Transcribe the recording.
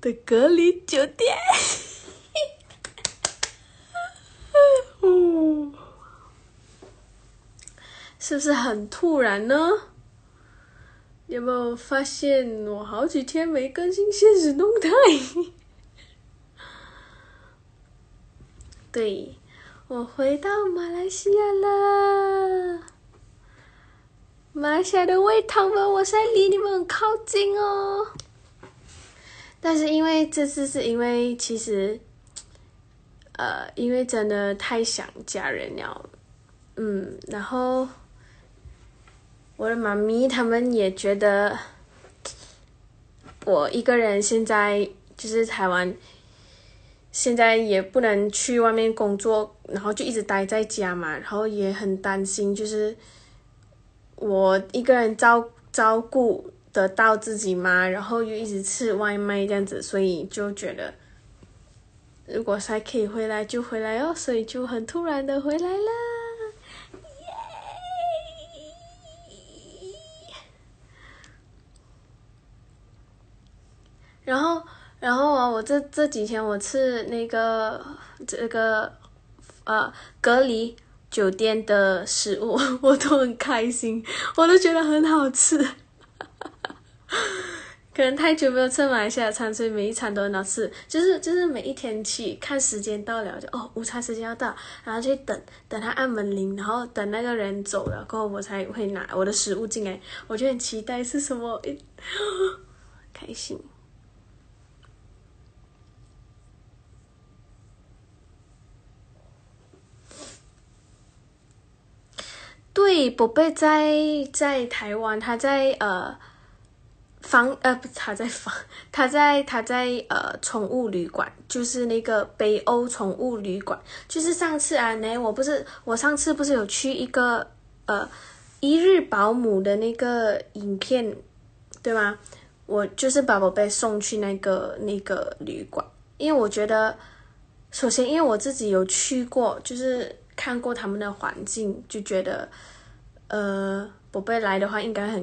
的隔离酒店。哦，是不是很突然呢？有没有发现我好几天没更新现实动态？对，我回到马来西亚了。马来西亚的胃汤吧，我现在离你们很靠近哦。但是因为这次是因为其实，呃，因为真的太想家人了，嗯，然后我的妈咪他们也觉得我一个人现在就是台湾。现在也不能去外面工作，然后就一直待在家嘛，然后也很担心，就是我一个人照照顾得到自己吗？然后又一直吃外卖这样子，所以就觉得如果还可以回来就回来哦，所以就很突然的回来了，然后。然后啊，我这这几天我吃那个这个呃隔离酒店的食物，我都很开心，我都觉得很好吃。可能太久没有吃马来西亚餐，所以每一餐都很好吃。就是就是每一天去看时间到了，就哦午餐时间要到，然后去等等他按门铃，然后等那个人走了过后，我才会拿我的食物进来。我就很期待是什么，开心。对，宝贝在在台湾，他在呃房呃不，他在房，他在他在呃宠物旅馆，就是那个北欧宠物旅馆。就是上次啊，那我不是我上次不是有去一个呃一日保姆的那个影片，对吗？我就是把宝贝送去那个那个旅馆，因为我觉得，首先因为我自己有去过，就是看过他们的环境，就觉得。呃，宝贝来的话应该很